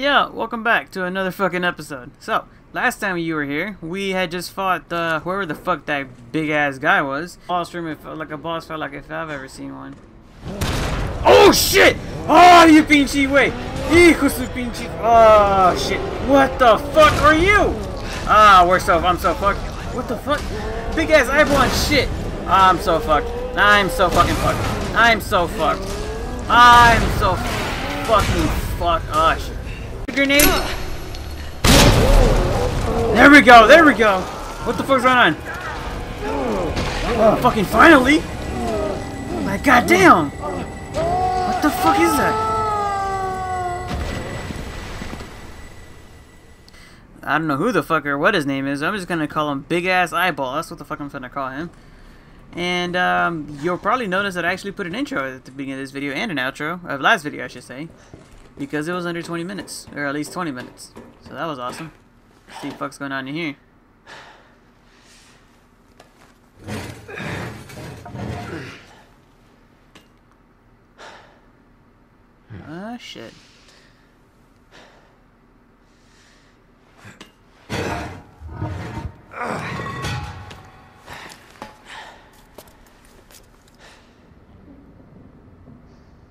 Yeah, welcome back to another fucking episode. So, last time you were here, we had just fought the whoever the fuck that big ass guy was. Boss room, it felt like a boss felt like if I've ever seen one. Oh shit! Oh, you pinche way! Hijo su pinche. Oh ah, shit! What the fuck are you? Ah, we're so. I'm so fucked. What the fuck? Big ass eyeball and shit. I'm so fucked. I'm so fucking fucked. I'm so fucked. I'm so fucking fucked. Oh shit grenade? There we go, there we go! What the fuck's going on? Oh, fucking finally! My goddamn! What the fuck is that? I don't know who the fuck or what his name is. I'm just gonna call him Big Ass Eyeball. That's what the fuck I'm gonna call him. And um, you'll probably notice that I actually put an intro at the beginning of this video and an outro of last video, I should say because it was under 20 minutes, or at least 20 minutes. So that was awesome. Let's see what fuck's going on in here. Ah, shit.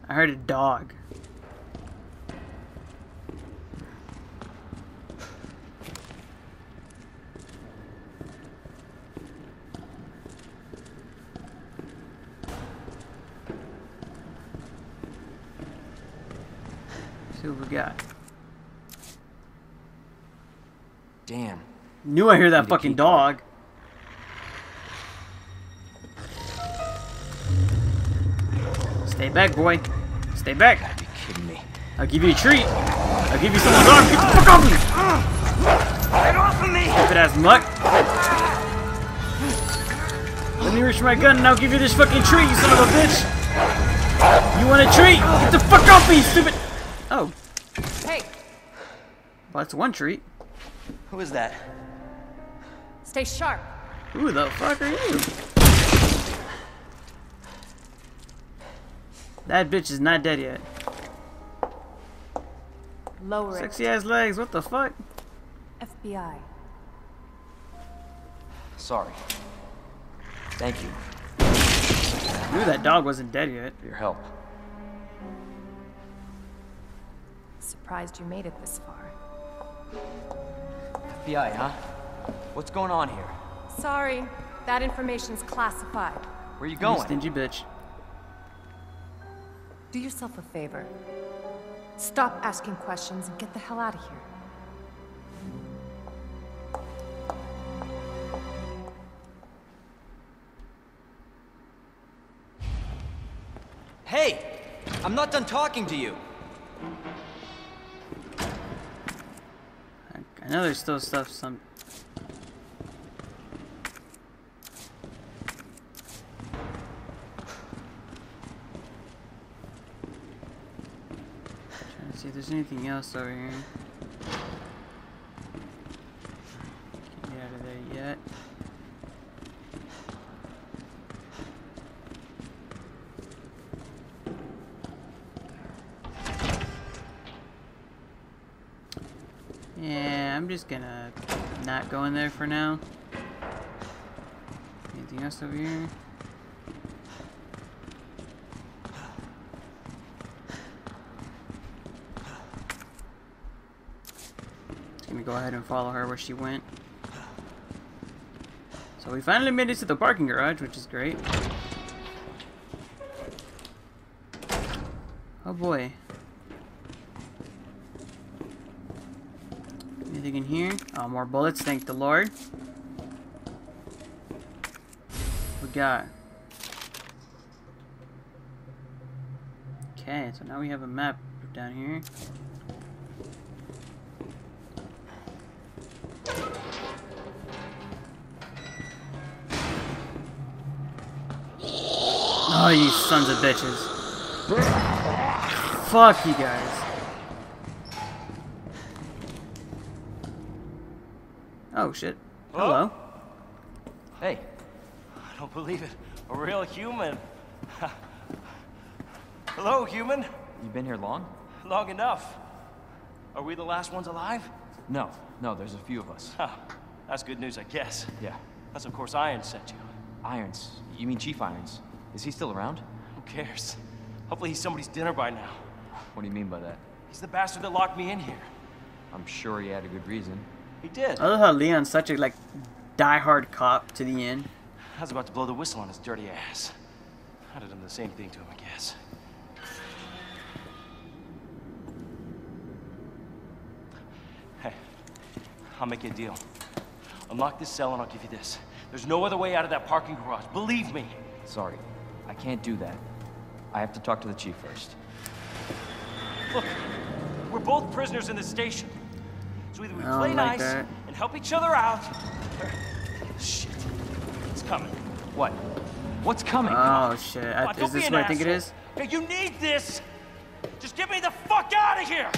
I heard a dog. see what we got. Damn. Knew I hear that fucking dog. Stay back, boy. Stay back. Gotta be kidding me. I'll give you a treat. I'll give you someone's arm. Get the fuck off me! Get off of me! Stupid ass mutt. Let me reach my gun and I'll give you this fucking treat, you son of a bitch! You want a treat? Get the fuck off me, stupid! Oh. Hey. Well, that's one treat. Who is that? Stay sharp. Who the fuck are you? That bitch is not dead yet. Lower Sexy ass legs, what the fuck? FBI. Sorry. Thank you I Knew that dog wasn't dead yet. for your help. Surprised you made it this far. FBI, huh? What's going on here? Sorry, that information's classified. Where are you You going? stingy bitch. Do yourself a favor. Stop asking questions and get the hell out of here. Hey! I'm not done talking to you. I, I know there's still stuff some. Trying to see if anything else over here. Can't get out of there yet. Yeah, I'm just gonna not go in there for now. Anything else over here? Go ahead and follow her where she went. So we finally made it to the parking garage, which is great. Oh boy. Anything in here? Oh, more bullets, thank the Lord. We got. Okay, so now we have a map down here. Oh, you sons of bitches. Fuck you guys. Oh shit. Hello. Hey, I don't believe it. A real human. Hello, human. you been here long? Long enough. Are we the last ones alive? No, no, there's a few of us. Huh. That's good news, I guess. Yeah. That's of course Iron sent you. Irons. You mean Chief Irons? Is he still around? Who cares? Hopefully he's somebody's dinner by now. What do you mean by that? He's the bastard that locked me in here. I'm sure he had a good reason. He did. I love how Leon's such a like die-hard cop to the end. I was about to blow the whistle on his dirty ass. I'd have done the same thing to him, I guess. Hey, I'll make you a deal. Unlock this cell and I'll give you this. There's no other way out of that parking garage. Believe me. Sorry, I can't do that. I have to talk to the chief first. Look, we're both prisoners in this station. So either we play like nice that. and help each other out, or... Shit. It's coming. What? What's coming? Oh shit! I, is this an what I think it asshole. is? Okay, you need this! Just get me the fuck out of here!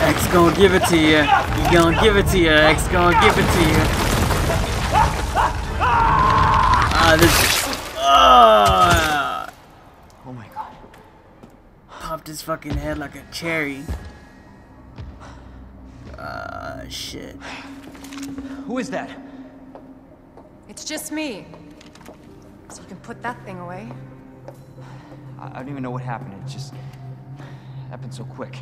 X gonna give it to you. You gonna give it to you. X gonna give it to you. Ah, this. Ah! oh my god. Popped his fucking head like a cherry. Ah, shit. Who is that? It's just me. So you can put that thing away. I, I don't even know what happened. It just happened so quick.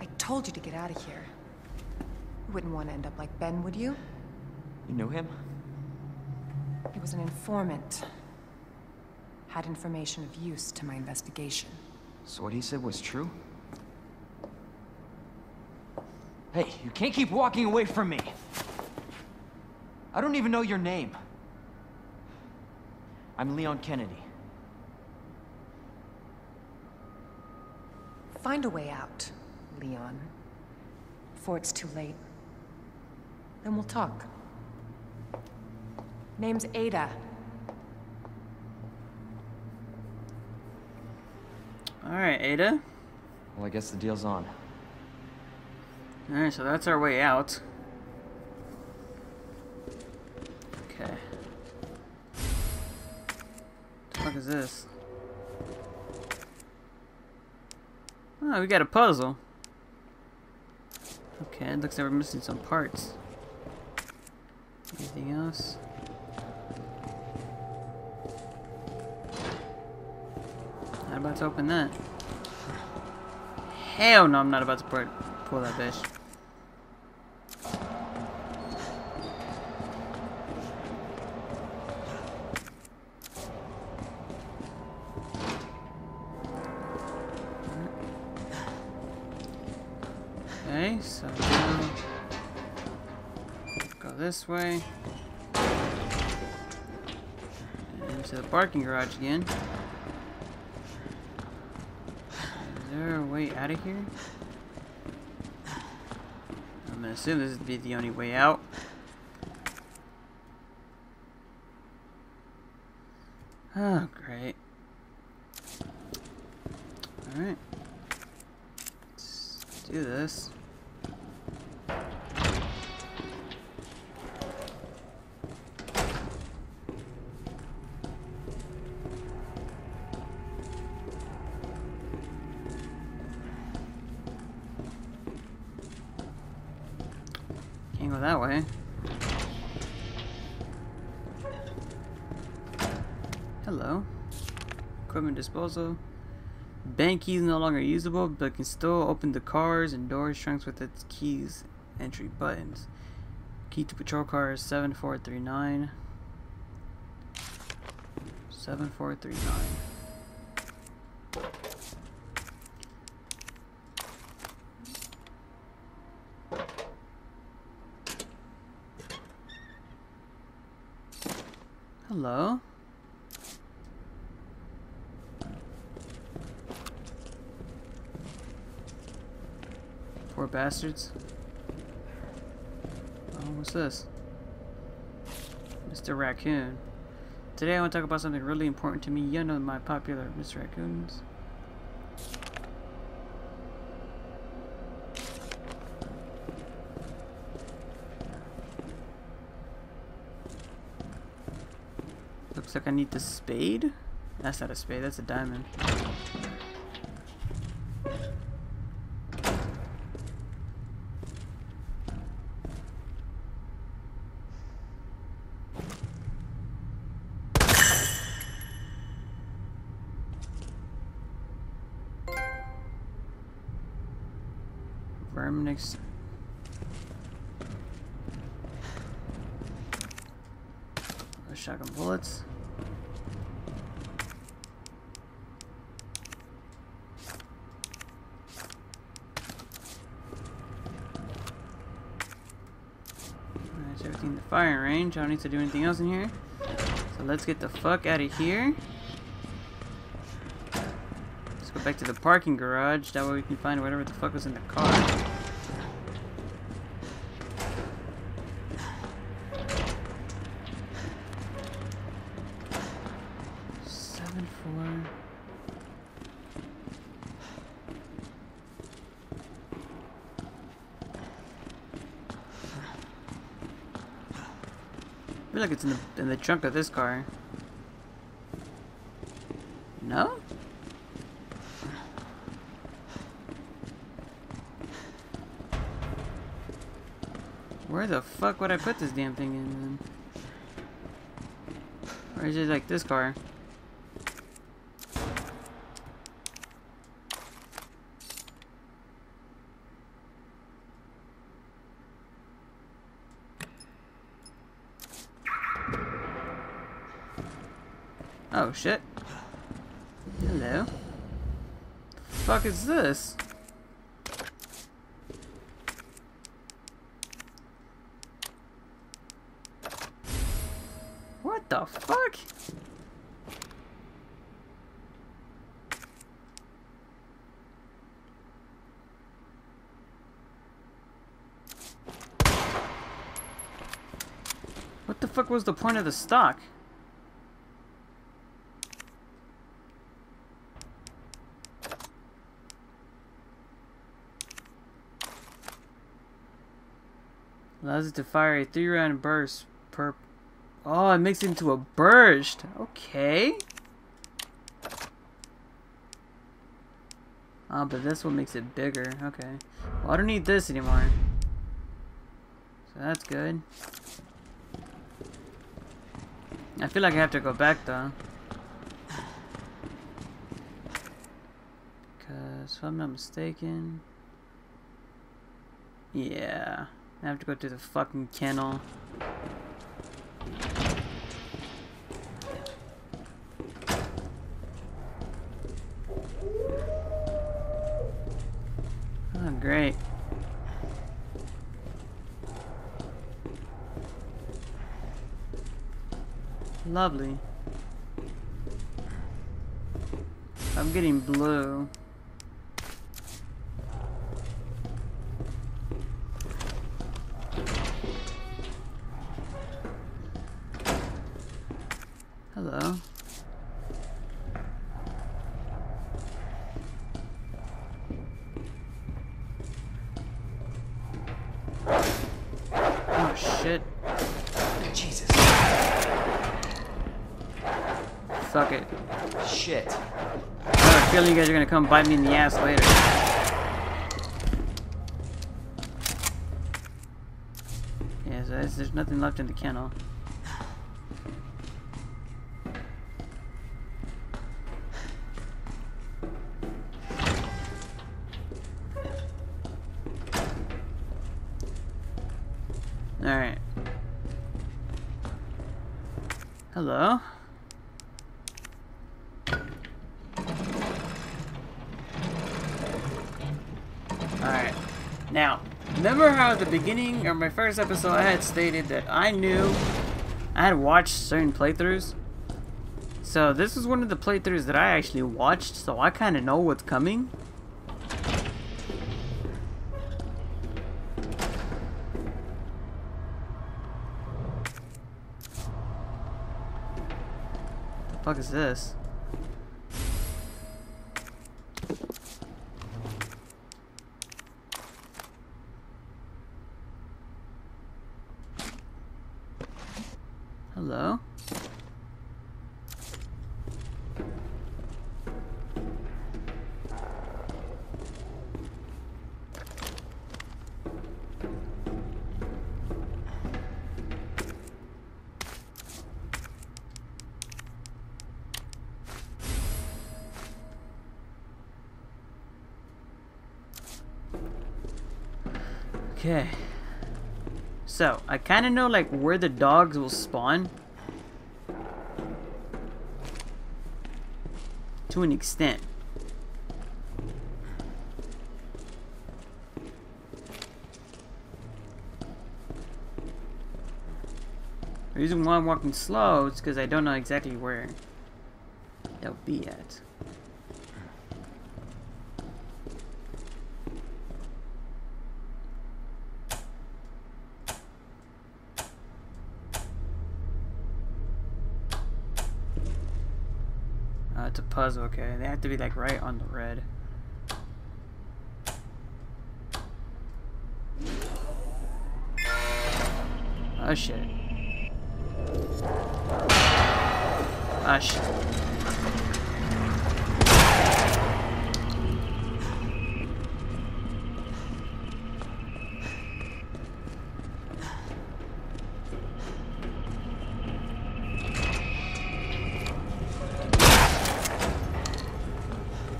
I told you to get out of here. You wouldn't want to end up like Ben, would you? You knew him? He was an informant. Had information of use to my investigation. So what he said was true? Hey, you can't keep walking away from me. I don't even know your name. I'm Leon Kennedy. Find a way out, Leon. Before it's too late. Then we'll talk. Name's Ada. Alright, Ada. Well, I guess the deal's on. Alright, so that's our way out. Okay. What The fuck is this? Oh, we got a puzzle. Okay, it looks like we're missing some parts. Anything else? About to open that. Hell no, I'm not about to pull, pull that bitch. Okay, so now go this way. Into the parking garage again. Is there a way out of here? I'm gonna assume this would be the only way out. Oh, great. Alright. Let's do this. Hello. Equipment disposal. Bank keys no longer usable, but can still open the cars and doors trunks with its keys entry buttons. Key to patrol car is 7439. 7439. Hello? Bastards. Oh, what's this? Mr. Raccoon. Today I want to talk about something really important to me. You know my popular Mr. Raccoons. Looks like I need the spade. That's not a spade, that's a diamond. Terminix. Shotgun bullets. Firing range. I don't need to do anything else in here. So let's get the fuck out of here. Let's go back to the parking garage. That way we can find whatever the fuck was in the car. Seven four. I feel like it's in the in the trunk of this car. No? Where the fuck would I put this damn thing in then? Or is it like this car? Oh shit. Hello. fuck is this? What the fuck? What the fuck was the point of the stock? Allows it to fire a three round burst per. Oh, it makes it into a burst. Okay. Oh, but this one makes it bigger. Okay. Well, I don't need this anymore. So that's good. I feel like I have to go back though. Because if I'm not mistaken. Yeah. I have to go to the fucking kennel. Oh, great. Lovely. I'm getting blue. Fuck it. Shit. I have a feeling you guys are gonna come bite me in the ass later. Yeah, so there's nothing left in the kennel. Now, remember how at the beginning, or my first episode, I had stated that I knew I had watched certain playthroughs? So, this is one of the playthroughs that I actually watched, so I kind of know what's coming. What The fuck is this? Okay. So, I kind of know like where the dogs will spawn. To an extent. The reason why I'm walking slow is because I don't know exactly where they'll be at. Puzzle, okay. They have to be like right on the red. Oh shit. Ah shit.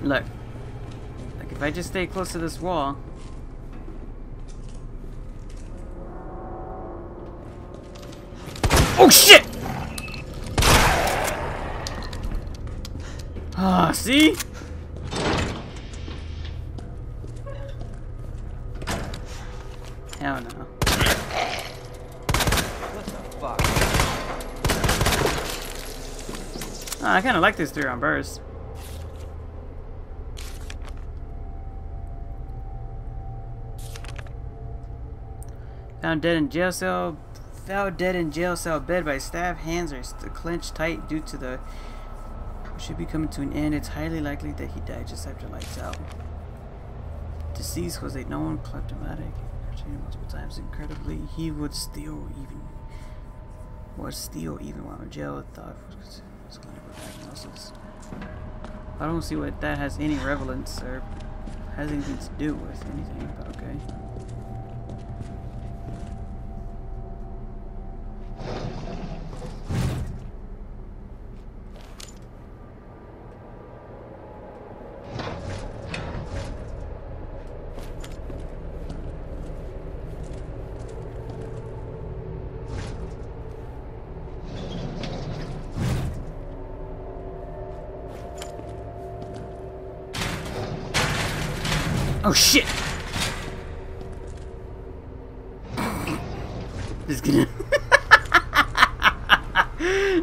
Look. Like if I just stay close to this wall. Oh shit! Ah, see? Hell no. What the fuck? Ah, I kind of like this three round burst. Found dead in jail cell. Found dead in jail cell bed by staff. Hands are clenched tight due to the. Should be coming to an end. It's highly likely that he died just after lights out. Deceased was a known kleptomatic. Multiple times. Incredibly, he would steal even. Was steal even while in jail. Thought was was diagnosis. I don't see what that has any relevance or has anything to do with anything, but okay. Oh shit! Just gonna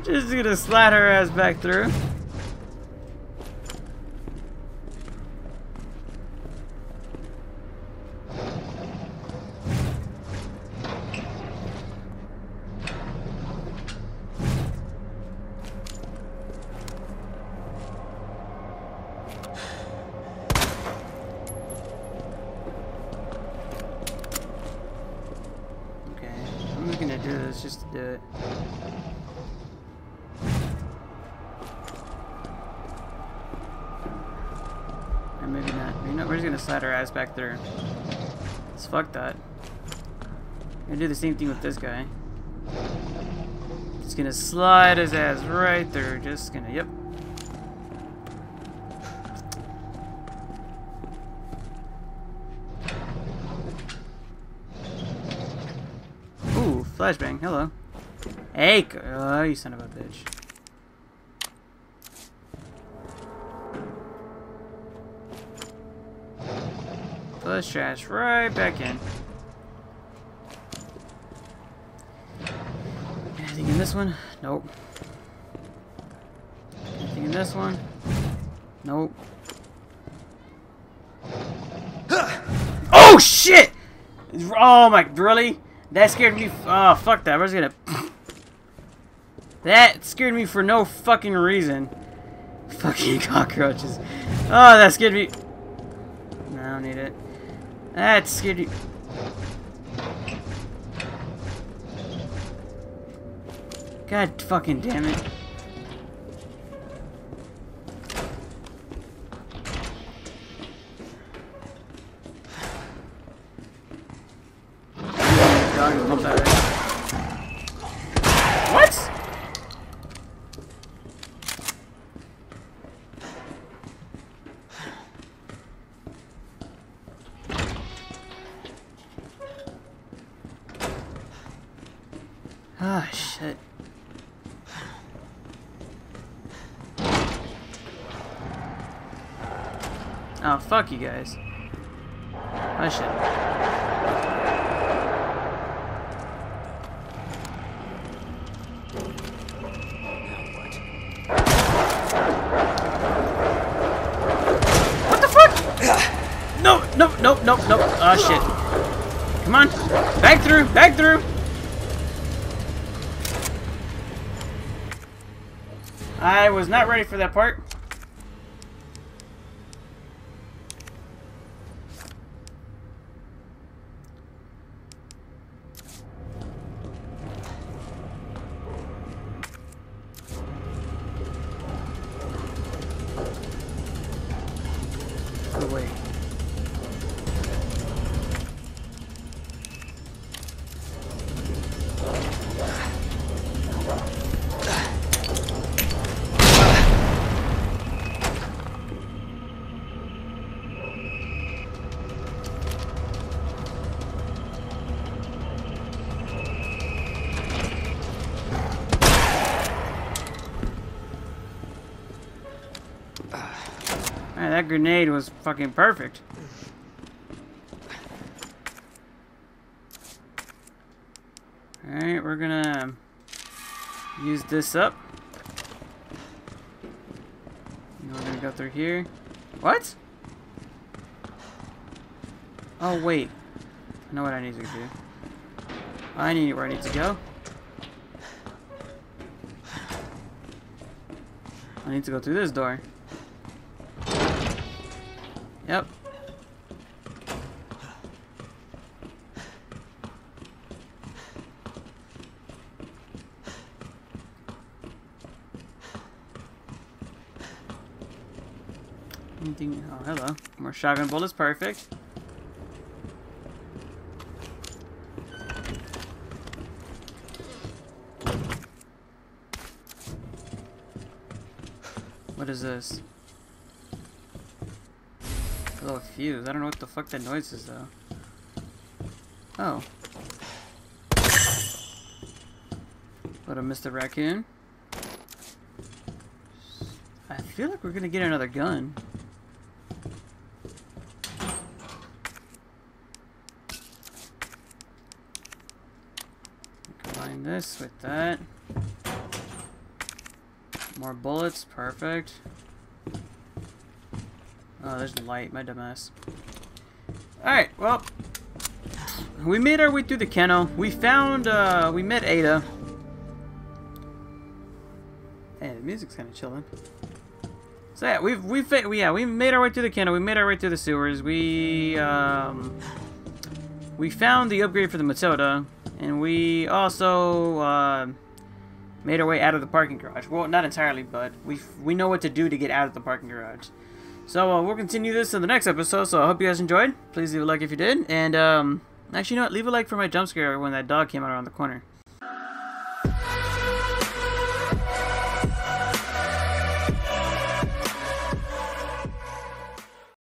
Just gonna slide her ass back through. Or maybe not. We're just gonna slide our ass back through. Let's fuck that. Gonna do the same thing with this guy. Just gonna slide his ass right through. Just gonna, yep. Ooh, flashbang. Hello. Hey, oh, you son of a bitch. Push trash right back in. Anything in this one? Nope. Anything in this one? Nope. Oh shit! Oh my, really? That scared me. Oh, fuck that. We're just gonna. That scared me for no fucking reason. Fucking cockroaches. Oh, that scared me. No, I don't need it. That scared me. God fucking damn it. Ah, oh, shit. Oh, fuck you guys. Oh, shit. No, no, no, no, no. Oh, shit. Come on. Back through, back through. I was not ready for that part. Grenade was fucking perfect. Alright, we're gonna use this up. We're gonna go through here. What? Oh, wait. I know what I need to do. I need where I need to go. I need to go through this door. Yep. Anything? Oh, hello. More shotgun bullets. Perfect. What is this? Little fuse. I don't know what the fuck that noise is though. Oh. What a Mr. Raccoon. I feel like we're gonna get another gun. Combine this with that. More bullets, perfect. Oh, there's light, my dumbass. Alright, well. We made our way through the kennel. We found, uh, we met Ada. Hey, the music's kind of chilling. So yeah, we've, we've, we, yeah, we made our way through the kennel. We made our way through the sewers. We, um, we found the upgrade for the Matilda. And we also, uh, made our way out of the parking garage. Well, not entirely, but we we know what to do to get out of the parking garage. So uh, we'll continue this in the next episode, so I hope you guys enjoyed. Please leave a like if you did, and um, actually, you know what? Leave a like for my jump scare when that dog came out around the corner.